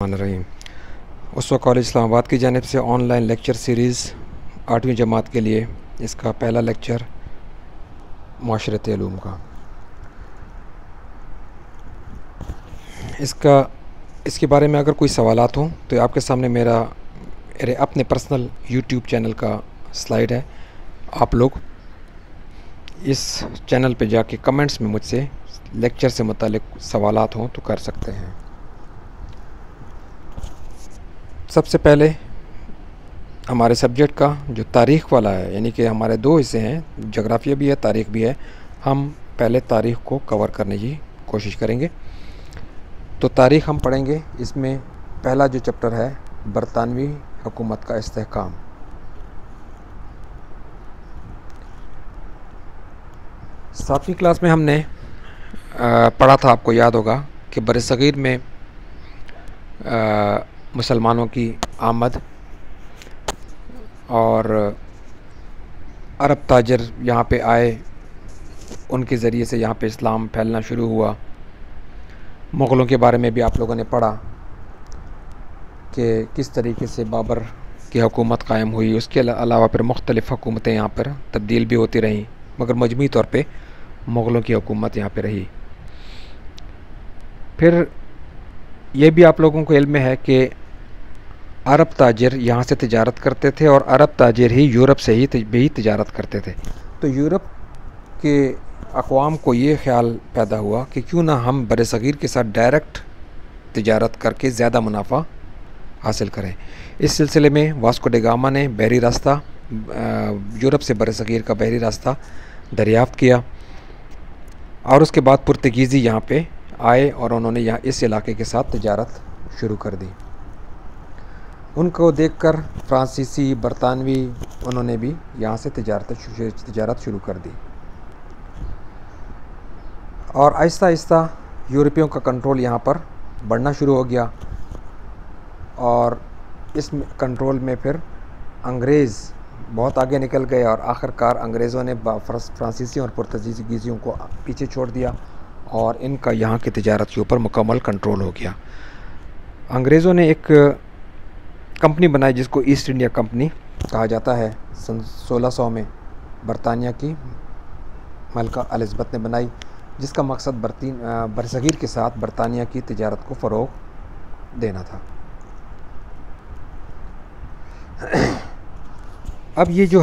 रहीम। उस कॉलेज इस्लामाबाद की जानब से ऑनलाइन लेक्चर सीरीज़ आठवीं जमात के लिए इसका पहला लेक्चर माशरत आलूम का। इसका, इसके बारे में अगर कोई सवाल हों तो आपके सामने मेरा, मेरे अपने पर्सनल यूट्यूब चैनल का स्लाइड है। आप लोग इस चैनल पे जाके कमेंट्स में मुझसे, लेक्चर से मुतल सवाल हों तो कर सकते हैं। सबसे पहले हमारे सब्जेक्ट का जो तारीख़ वाला है, यानी कि हमारे दो हिस्से हैं जोग्राफिया भी है, तारीख़ भी है, हम पहले तारीख़ को कवर करने की कोशिश करेंगे। तो तारीख़ हम पढ़ेंगे, इसमें पहला जो चैप्टर है, बरतानवी हुकूमत का इस्तेकाम सातवीं क्लास में हमने पढ़ा था, आपको याद होगा कि बरसग़ीर में मुसलमानों की आमद और अरब ताजर यहाँ पे आए। उनके ज़रिए से यहाँ पे इस्लाम फैलना शुरू हुआ। मुग़लों के बारे में भी आप लोगों ने पढ़ा कि किस तरीके से बाबर की हुकूमत कायम हुई। उसके अलावा फिर मुख्तलिफ़ हुकूमतें यहाँ पर तब्दील भी होती रहीं, मगर मजमू तौर पर मुग़लों की हुकूमत यहाँ पर रही। फिर ये भी आप लोगों को इल्म है कि अरब ताजर यहाँ से तजारत करते थे और अरब ताजर ही यूरोप से ही भी तजारत करते थे। तो यूरोप के अकवाम को ये ख्याल पैदा हुआ कि क्यों ना हम बर सग़ीर के साथ डायरेक्ट तजारत करके ज़्यादा मुनाफा हासिल करें। इस सिलसिले में वास्को डेगामा ने बहरी रास्ता यूरोप से बर सग़ीर का बहरी रास्ता दरियाफ़्त किया और उसके बाद पुर्तगीज़ी यहाँ पे आए और उन्होंने यहाँ इस इलाके के साथ तजारत शुरू कर दी। उनको देखकर फ्रांसीसी, बरतानवी, उन्होंने भी यहाँ से तजारत तजारत शुरू कर दी। और आहिस्ता आहिस्ता यूरोपियों का कंट्रोल यहाँ पर बढ़ना शुरू हो गया और इस कंट्रोल में फिर अंग्रेज़ बहुत आगे निकल गए और आखिरकार अंग्रेज़ों ने फ्रांसीसी और पुर्तगीज़ियों को पीछे छोड़ दिया। और इनका यहाँ की तजारत के ऊपर मुकम्मल कंट्रोल हो गया। अंग्रेज़ों ने एक कंपनी बनाई जिसको ईस्ट इंडिया कंपनी कहा जाता है। सन 1600 में बरतानिया की मलका अलिज़बत ने बनाई, जिसका मकसद बरतीन बरसगीर के साथ बरतानिया की तजारत को फ़रोग देना था। अब ये जो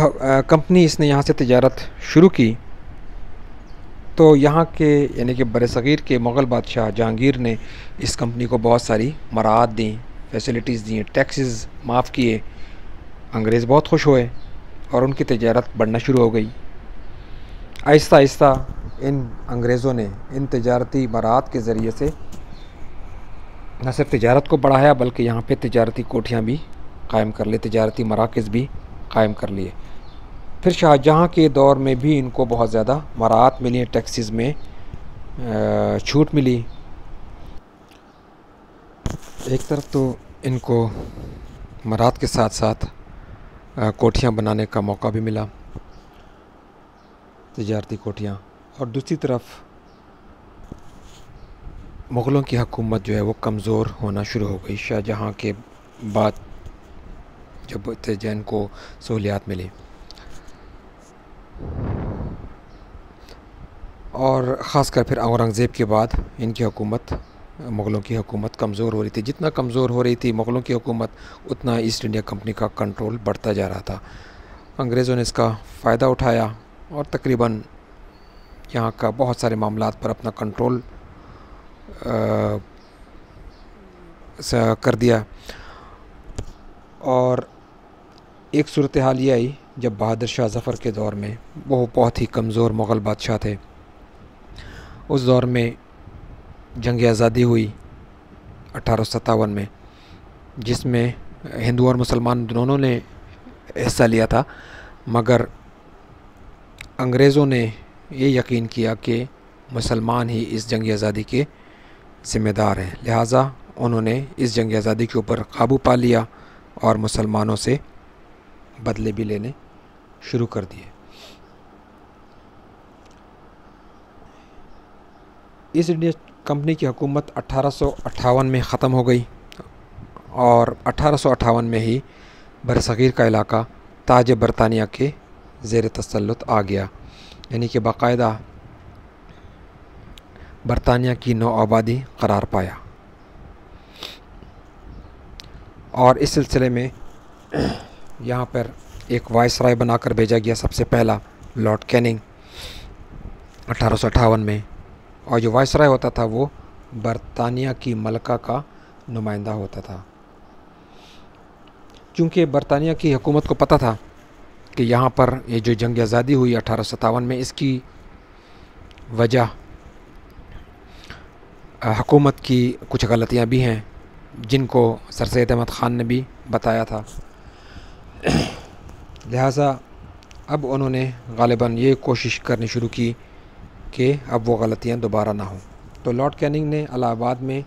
कंपनी इसने यहाँ से तजारत शुरू की तो यहाँ के, यानी कि बर सग़ीर के मुग़ल बादशाह जहांगीर ने इस कंपनी को बहुत सारी मराहत दी फैसिलिटीज़ दी टैक्सेस माफ़ किए। अंग्रेज़ बहुत खुश हुए और उनकी तजारत बढ़ना शुरू हो गई। आहिस्ता आहिस्ता इन अंग्रेज़ों ने इन तजारती मराहत के ज़रिए से न सिर्फ़ तजारत को बढ़ाया, बल्कि यहाँ पे तजारती कोठियाँ भी कायम कर ली, तजारती मराकज़ भी कायम कर लिए। फिर शाहजहाँ के दौर में भी इनको बहुत ज़्यादा मराहत मिली, टैक्सीज़ में छूट मिली। एक तरफ़ तो इनको मराहत के साथ साथ कोठियाँ बनाने का मौका भी मिला, तजारती कोठियाँ, और दूसरी तरफ़ मुग़लों की हकूमत जो है वो कमज़ोर होना शुरू हो गई, शाहजहाँ के बाद जब जैन को सहूलियात मिली। और ख़ासकर फिर औरंगज़ेब के बाद इनकी हुकूमत, मुग़लों की हुकूमत कमज़ोर हो रही थी। जितना कमज़ोर हो रही थी मुग़लों की हुकूमत, उतना ईस्ट इंडिया कंपनी का कंट्रोल बढ़ता जा रहा था। अंग्रेज़ों ने इसका फ़ायदा उठाया और तकरीबन यहाँ का बहुत सारे मामला पर अपना कंट्रोल कर दिया। और एक सूरत हाल ये आई जब बहादुर शाह ज़फ़र के दौर में वो बहुत ही कमज़ोर मुग़ल बादशाह थे। उस दौर में जंग आज़ादी हुई, अठारह में, जिसमें हिंदू और मुसलमान दोनों ने हिस्सा लिया था। मगर अंग्रेज़ों ने ये यकीन किया कि मुसलमान ही इस जंग आज़ादी के ज़िम्मेदार हैं। लिहाजा उन्होंने इस जंग आज़ादी के ऊपर काबू पा लिया और मुसलमानों से बदले भी लेने शुरू कर दिए। ईस्ट इंडिया कंपनी की हुकूमत अठारह सौ अट्ठावन में ख़त्म हो गई और अठारह सौ अठावन में ही बरसग़ीर का इलाका ताज बरतानिया के ज़ेर तसलुत आ गया। यानी कि बाकायदा बरतानिया की नौ आबादी करार पाया। और इस सिलसिले में यहाँ पर एक वायसराय बनाकर भेजा गया सबसे पहला लॉर्ड कैनिंग अठारह सौ अठावन में। और जो वायसराय होता था वो बरतानिया की मलका का नुमाइंदा होता था। क्योंकि बरतानिया की हुकूमत को पता था कि यहाँ पर ये जो जंग आज़ादी हुई अठारह में, इसकी वजह हुकूमत की कुछ गलतियाँ भी हैं, जिनको सर सैद अहमद ख़ान ने भी बताया था। लिहाजा अब उन्होंने गालिबा ये कोशिश करनी शुरू की कि अब वो गलतियाँ दोबारा ना हों। तो लॉर्ड कैनिंग ने अलाहाबाद में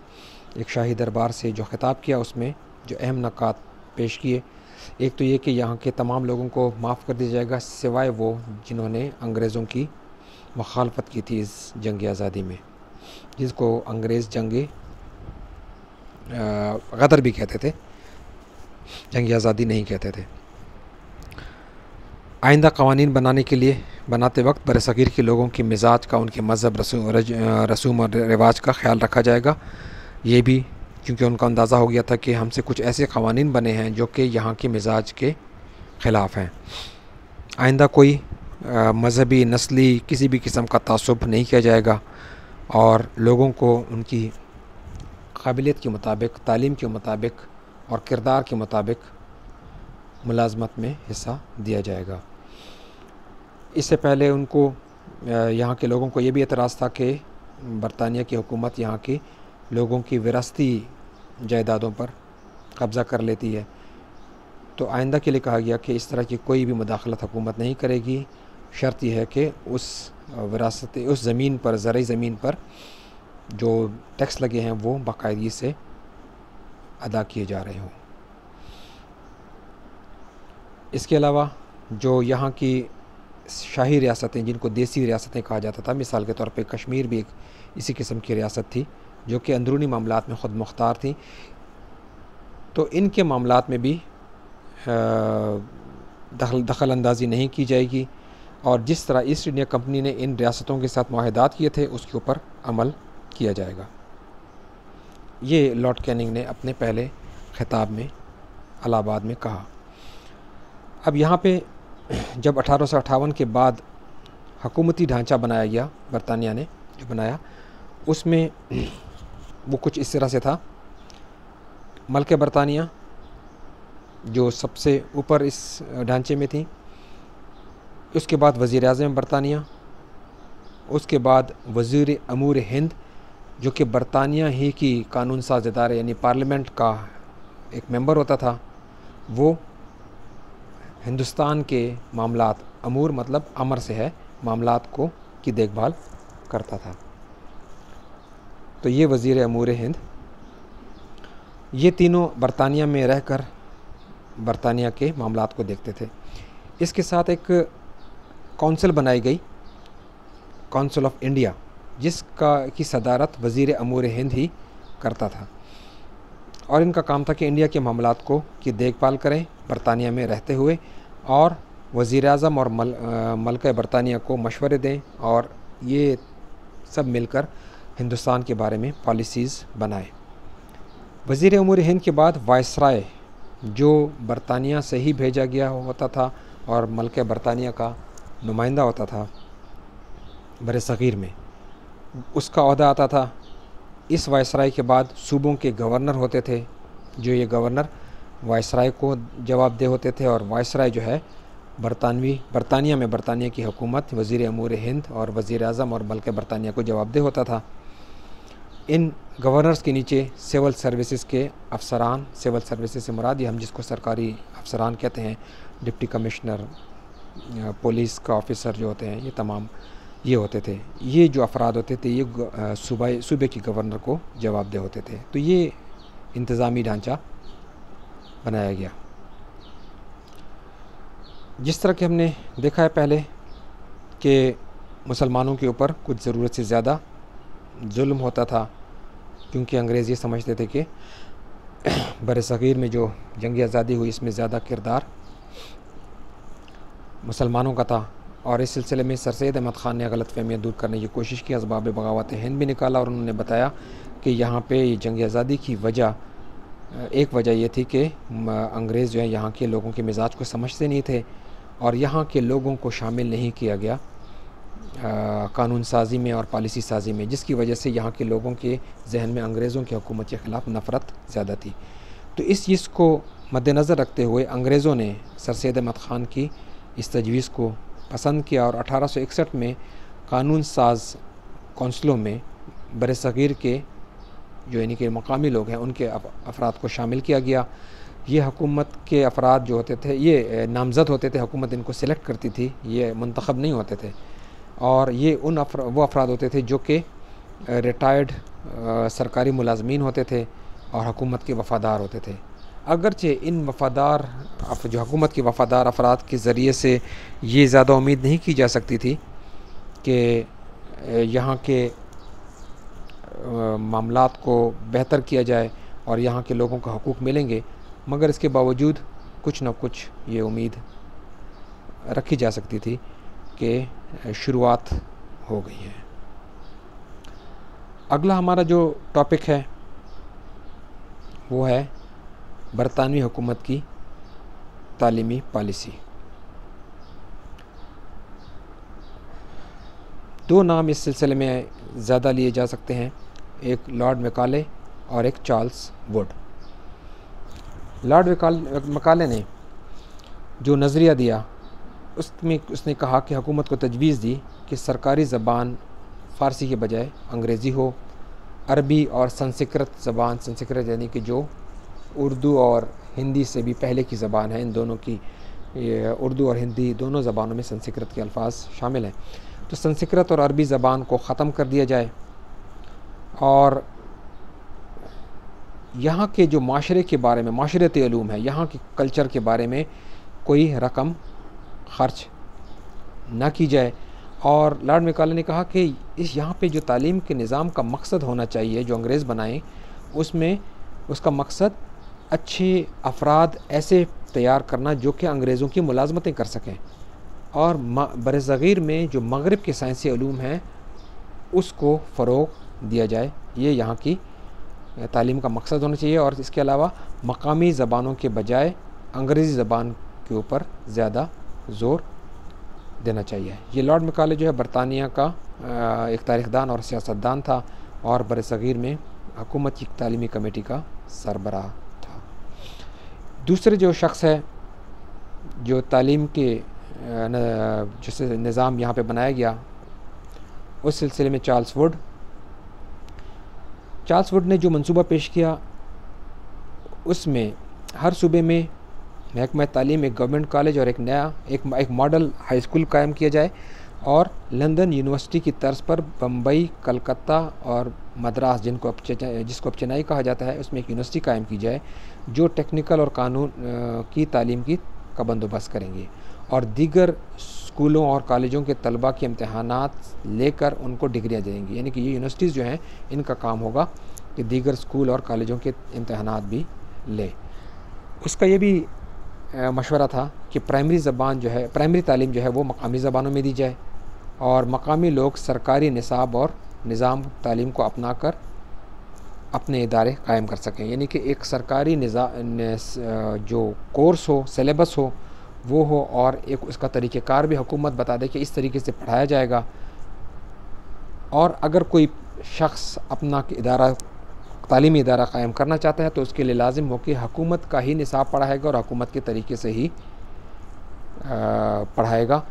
एक शाही दरबार से जो ख़िताब किया, उसमें जो अहम नक़ात पेश किए, एक तो ये कि यहाँ के तमाम लोगों को माफ़ कर दिया जाएगा, सिवाय वो जिन्होंने अंग्रेज़ों की मखालफत की थी इस जंग आज़ादी में, जिसको अंग्रेज़ जंग गदर भी कहते थे, जंग आज़ादी नहीं कहते थे। आइंदा कवानीन बनाने के लिए बनाते वक्त बरसग़ीर के लोगों के मिजाज का, उनके मज़हब, रसूम रसूम और रिवाज का ख्याल रखा जाएगा। ये भी क्योंकि उनका अंदाज़ा हो गया था कि हमसे कुछ ऐसे कवानीन बने हैं जो कि यहाँ के मिजाज के ख़िलाफ़ हैं। आइंदा कोई मजहबी, नस्ली, किसी भी किस्म का तसब नहीं किया जाएगा और लोगों को उनकी काबिलियत के मुताबिक, तालीम के मुताबिक और किरदार के मुताबिक मुलाजमत में हिस्सा दिया जाएगा। इससे पहले उनको यहाँ के लोगों को ये भी एतराज़ था कि बरतानिया की हुकूमत यहाँ की लोगों की विरासती जायदादों पर कब्ज़ा कर लेती है। तो आइंदा के लिए कहा गया कि इस तरह की कोई भी मुदाखलत हुकूमत नहीं करेगी। शर्त यह है कि उस विरासत, उस ज़मीन पर ज़रूरी ज़मीन पर जो टैक्स लगे हैं वो बाकायदगी से अदा किए जा रहे हों। इसके अलावा जो यहाँ की शाही रियासतें, जिनको देसी रियासतें कहा जाता था, मिसाल के तौर पे कश्मीर भी एक इसी किस्म की रियासत थी, जो कि अंदरूनी मामला में ख़ुद मुख्तार थी। तो इनके मामला में भी दखल दखल अंदाजी नहीं की जाएगी। और जिस तरह ईस्ट इंडिया कंपनी ने इन रियासतों के साथ माहदात किए थे, उसके ऊपर अमल किया जाएगा। ये लॉर्ड कैनिंग ने अपने पहले ख़िताब में, अलाहाबाद में कहा। अब यहाँ पे जब अठारह सौ अट्ठावन के बाद हकूमती ढांचा बनाया गया, बरतानिया ने जो बनाया, उसमें वो कुछ इस तरह से था। मलक बरतानिया, जो सबसे ऊपर इस ढांचे में थी, उसके बाद वज़ी अजम बरतानिया, उसके बाद वज़ी अमूर हिंद, जो कि बरतानिया ही की कानून साज इदारे यानी पार्लियामेंट का एक मेंबर होता था, वो हिंदुस्तान के मामला अमूर मतलब अमर से है, मामलात को की देखभाल करता था। तो ये वज़ी अमूर हिंद, ये तीनों बरतानिया में रहकर बरतानिया के मामला को देखते थे। इसके साथ एक कौंसिल बनाई गई, कौंसिल ऑफ़ इंडिया, जिसका की सदारत वज़ी अमूर हिंद ही करता था। और इनका काम था कि इंडिया के मामला को की देखभाल करें बरतानिया में रहते हुए और वज़ी अजम और मल, मलक बरतानिया को मशवरे दें और ये सब मिलकर हिंदुस्तान के बारे में पॉलिसीज़ बनाए। वज़ी अमूर हिंद के बाद वायसराय जो बरतानिया से ही भेजा गया होता था और मलक बरतानिया का नुमाइंदा होता था बर सग़ीर में उसका अहदा आता था इस वायसराय के बाद सूबों के गवर्नर होते थे, जो ये गवर्नर वायसराय को जवाबदेह होते थे और वायसराय जो है, बरतानवी, बरतानिया में बरतानिया की हुकूमत वज़ी अमूर हिंद और वज़ी अजम और बल्कि बरतानिया को जवाबदेह होता था। इन गवर्नर्स के नीचे सिविल सर्विसेज़ के अफसरान, सिविल सर्विसेज़ से मुराद हम जिसको सरकारी अफसरान कहते हैं, डिप्टी कमिश्नर पुलिस का ऑफिसर जो होते हैं, ये तमाम ये होते थे। ये जो अफराद होते थे, ये सूबे सूबे के गवर्नर को जवाबदेह होते थे। तो ये इंतज़ामी ढांचा बनाया गया। जिस तरह के हमने देखा है पहले कि मुसलमानों के ऊपर कुछ ज़रूरत से ज़्यादा जुल्म होता था, क्योंकि अंग्रेज़ ये समझते थे कि बर सग़ीर में जो जंग आज़ादी हुई, इसमें ज़्यादा किरदार मुसलमानों का था। और इस सिलसिले में सर सैद अहमद ख़ान ने गलत फहमियाँ दूर करने की कोशिश की इसबाब बगावत हिंद भी निकाला और उन्होंने बताया कि यहाँ पर जंग आज़ादी की वजह एक वजह ये थी कि अंग्रेज़ जो है यहाँ के लोगों के मिजाज को समझते नहीं थे और यहाँ के लोगों को शामिल नहीं किया गया आ, कानून साजी में और पॉलिसी साजी में जिसकी वजह से यहाँ के लोगों के जहन में अंग्रेज़ों की हुकूमत के ख़िलाफ़ नफ़रत ज़्यादा थी। तो इस चीज़ को मद्दनज़र रखते हुए अंग्रेज़ों ने सर सैद अहमद ख़ान की इस तजवीज़ को पसंद किया और अठारह सौ इकसठ में कानून साज कौंसलों में बर सग़ीर के जो यानी कि मकामी लोग हैं उनके अफराद को शामिल किया गया। ये हुकूमत के अफराद जो होते थे ये नामज़द होते थे हुकूमत इनको सिलेक्ट करती थी ये मंतखब नहीं होते थे। और ये उन अफरा, वो अफराद होते थे जो कि रिटायर्ड सरकारी मुलाजमीन होते थे और हुकूमत के वफ़ादार होते थे। अगरचे इन वफ़ादार जो हुकूमत के वफ़ादार अफराद के ज़रिए से ये ज़्यादा उम्मीद नहीं की जा सकती थी कि यहाँ के मामला को बेहतर किया जाए और यहाँ के लोगों को हकूक़ मिलेंगे, मगर इसके बावजूद कुछ न कुछ ये उम्मीद रखी जा सकती थी कि शुरुआत हो गई है। अगला हमारा जो टॉपिक है, वो है बरतानवी हुकूमत की तालीमी पॉलिसी। दो नाम इस सिलसिले में ज़्यादा लिए जा सकते हैं, एक लॉर्ड मकाले और एक चार्ल्स वुड। लॉर्ड मकाले ने जो नज़रिया दिया, उसमें उसने कहा कि हुकूमत को तजवीज़ दी कि सरकारी ज़बान फ़ारसी के बजाय अंग्रेज़ी हो, अरबी और संस्कृत ज़बान, संस्कृत यानी कि जो उर्दू और हिंदी से भी पहले की ज़बान है। इन दोनों की उर्दू और हिंदी दोनों ज़बानों में संस्कृत के अल्फाज शामिल हैं। तो संस्कृत और अरबी ज़बान को ख़त्म कर दिया जाए और यहाँ के जो माशरे के बारे में माशरती ूम है, यहाँ के कल्चर के बारे में कोई रकम ख़र्च ना की जाए। और लॉर्ड मिकाले ने कहा कि इस यहाँ पे जो तालीम के निज़ाम का मकसद होना चाहिए, जो अंग्रेज़ बनाए, उसमें उसका मकसद अच्छे अफराद ऐसे तैयार करना जो कि अंग्रेज़ों की मुलाजमतें कर सकें। और बर में जो मगरब के साइंसी हैं, उसको फ़रोग दिया जाए। ये यहाँ की तालीम का मकसद होना चाहिए और इसके अलावा मकामी ज़बानों के बजाय अंग्रेज़ी ज़बान के ऊपर ज़्यादा ज़ोर देना चाहिए। ये लॉर्ड मकाले जो है बरतानिया का एक तारीखदान और सियासतदान था और बर सग़ीर में हुकूमत की तालीमी कमेटी का सरबराह। दूसरे जो शख्स है, जो तालीम के जिससे निज़ाम यहाँ पे बनाया गया, उस सिलसिले में चार्ल्स वुड चार्ल्स वुड ने जो मंसूबा पेश किया, उसमें हर सूबे में महकमा तालीम, एक गवर्नमेंट कॉलेज और एक नया, एक एक मॉडल हाई स्कूल कायम किया जाए। और लंदन यूनिवर्सिटी की तर्ज पर बम्बई कलकत्ता और मद्रास, जिनको जिसको अब चेन्नई कहा जाता है, उसमें एक यूनिवर्सिटी कायम की जाए, जो टेक्निकल और कानून की तालीम की का बंदोबस्त करेंगे। और दीगर स्कूलों और कॉलेजों के तलबा के इम्तहान लेकर उनको डिग्रियाँ देंगी। यानी कि ये यूनिवर्सिटीज़ जो हैं, इनका काम होगा कि दीगर स्कूल और कॉलेजों के इम्तहान भी ले। उसका ये भी मशवरा था कि प्राइमरी ज़बान जो है, प्राइमरी तालीम जो है, वो मकामी ज़बानों में दी जाए। और मकामी लोग सरकारी निसाब और निज़ाम तालीम को अपना कर अपने इदारे कायम कर सकें। यानी कि एक सरकारी जो कोर्स हो, सलेबस हो, वो हो और एक उसका तरीक़ेकार भी हुकूमत बता दे कि इस तरीके से पढ़ाया जाएगा। और अगर कोई शख्स अपना इदारा, तालीमी इदारा कायम करना चाहता है तो उसके लिए लाजिम हो कि हकूमत का ही निसाब पढ़ाएगा और हुकूमत के तरीके से ही पढ़ाएगा।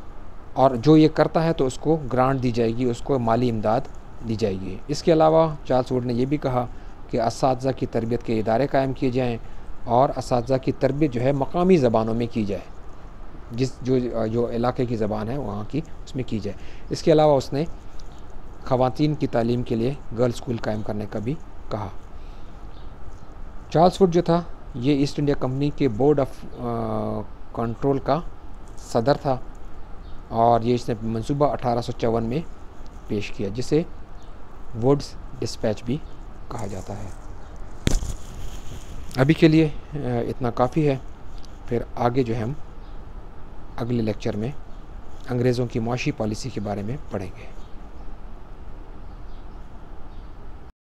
और जो ये करता है तो उसको ग्रांट दी जाएगी, उसको माली इमदाद दी जाएगी। इसके अलावा चार्ल्स वुड ने यह भी कहा कि इस की तरबियत के इदारे कायम किए जाएँ और इस की तरबियत जो है मकामी ज़बानों में की जाए। जिस जो जो इलाके की ज़बान है, वहाँ की उसमें की जाए। इसके अलावा उसने ख़वान की तालीम के लिए गर्ल्स स्कूल कायम करने का भी कहा। चार्ल्स वुड जो था, ये ईस्ट इंडिया कंपनी के बोर्ड ऑफ़ कंट्रोल का सदर था। और ये इसने मंसूबा अठारह सौ चौवन में पेश किया, जिसे वुड्स डिस्पैच भी कहा जाता है। अभी के लिए इतना काफ़ी है। फिर आगे जो है हम अगले लेक्चर में अंग्रेज़ों की मुआशी पॉलिसी के बारे में पढ़ेंगे।